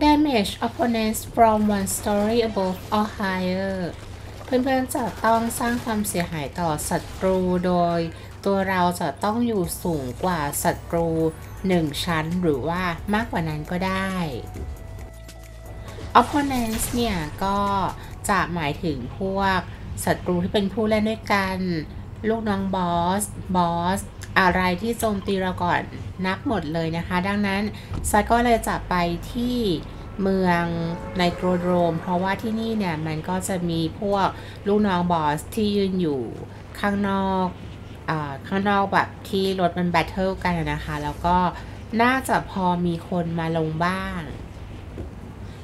damage opponents from one story above or higher เพื่อนๆจะต้องสร้างความเสียหายต่อศัตรูโดย ตัวเราจะต้องอยู่สูงกว่าศัตรู 1 ชั้นหรือว่ามากกว่านั้นก็ได้ opponents เนี่ย ก็จะหมายถึงพวกศัตรูที่เป็นผู้เล่นด้วยกัน ลูกน้องบอส บอส อะไรที่โจมตีเราก่อน นับหมดเลยนะคะ ดังนั้นซายก็เลยจะไปที่เมือง Nitrodrome เพราะว่าที่นี่เนี่ย มันก็จะมีพวกลูกน้อง boss ที่ยืนอยู่ข้างนอกอข้างนอกแบบที่รถมัน battle กันนะคะ แล้วก็น่าจะพอมีคนมาลงบ้าง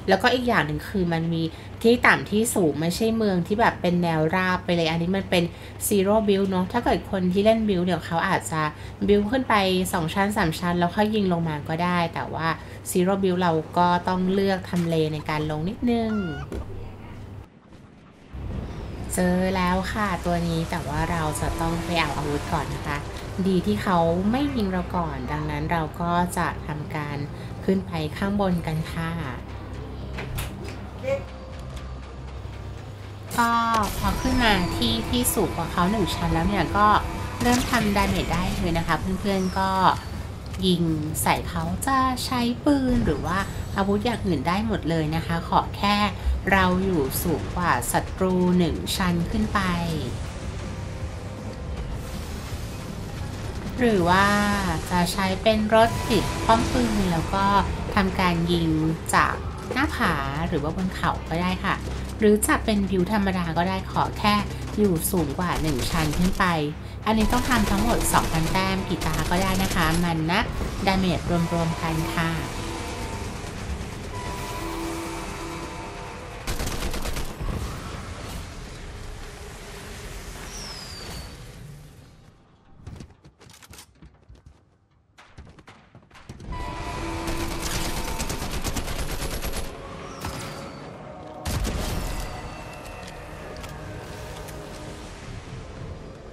แล้วก็อีกอย่างหนึ่งคือมันมีที่ต่ำที่สูงไม่ใช่เมืองที่แบบเป็นแนวราบไปเลย อันนี้มันเป็นZero Build เนาะถ้าเกิดคนที่เล่น build เดี๋ยวเขาอาจจะ build ขึ้นไป 2 ชั้น 3 ชั้น แล้วค่อยยิงลงมาก็ได้ แต่ว่า Zero Build เราก็ต้องเลือกทำเลในการลงนิดนึงเจอแล้วค่ะตัวนี้แต่ว่าเราจะต้องไปเอาอาวุธก่อนนะคะ ดีที่เขาไม่ยิงเราก่อน ดังนั้นเราก็จะทำการขึ้นไปข้างบนกันค่ะ ก็พอขึ้นมาที่ที่สูงกว่าเขาหนึ่งชั้นแล้วเนี่ยก็เริ่มทำดาเมจได้เลยนะคะ เพื่อนๆก็ยิงใส่เขาจะใช้ปืนหรือว่าอาวุธอย่างอื่นได้หมดเลยนะคะ ขอแค่เราอยู่สูงกว่าศัตรูหนึ่งชั้นขึ้นไป หรือว่าจะใช้เป็นรถติดป้อมปืนแล้วก็ทำการยิงจากหน้าผาหรือว่าบนเขาก็ได้ค่ะ หรือจะเป็นวิวธรรมดาก็ได้ขอแค่อยู่สูงกว่า 1 ชั้นขึ้นไป อันนี้ต้องทำทั้งหมด 2,000 แต้มกี่ตาก็ได้นะคะ มันนะดาเมจรวมๆกันค่ะ